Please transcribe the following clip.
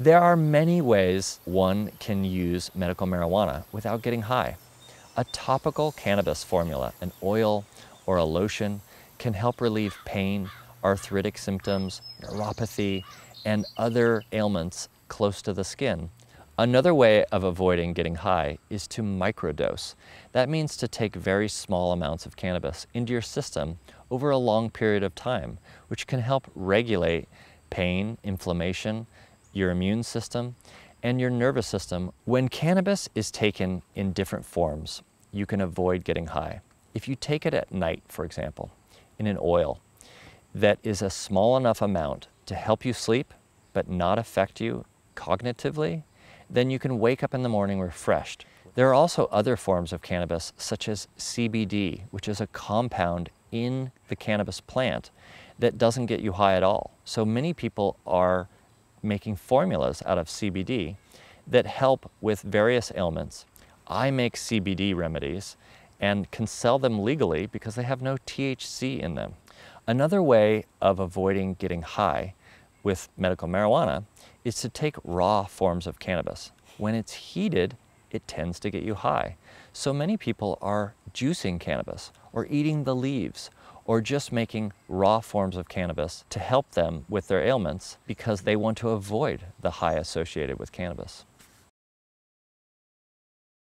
There are many ways one can use medical marijuana without getting high. A topical cannabis formula, an oil or a lotion, can help relieve pain, arthritic symptoms, neuropathy, and other ailments close to the skin. Another way of avoiding getting high is to microdose. That means to take very small amounts of cannabis into your system over a long period of time, which can help regulate pain, inflammation, your immune system, and your nervous system. When cannabis is taken in different forms, you can avoid getting high. If you take it at night, for example, in an oil that is a small enough amount to help you sleep but not affect you cognitively, then you can wake up in the morning refreshed. There are also other forms of cannabis, such as CBD, which is a compound in the cannabis plant that doesn't get you high at all. So many people are making formulas out of CBD that help with various ailments. I make CBD remedies and can sell them legally because they have no THC in them. Another way of avoiding getting high with medical marijuana is to take raw forms of cannabis. When it's heated, it tends to get you high. So many people are juicing cannabis or eating the leaves or just making raw forms of cannabis to help them with their ailments because they want to avoid the high associated with cannabis.